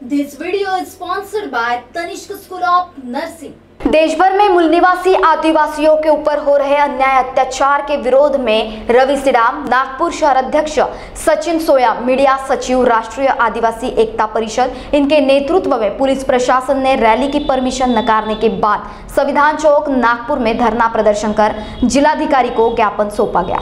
This video is sponsored by Tanishq school of nursing देश भर में मूल निवासी आदिवासियों के ऊपर हो रहे अन्याय अत्याचार के विरोध में रवि सिडाम, नागपुर शहर अध्यक्ष सचिन सोया, मीडिया सचिव, राष्ट्रीय आदिवासी एकता परिषद, इनके नेतृत्व में पुलिस प्रशासन ने रैली की परमिशन नकारने के बाद संविधान चौक नागपुर में धरना प्रदर्शन कर जिलाधिकारी को ज्ञापन सौंपा गया।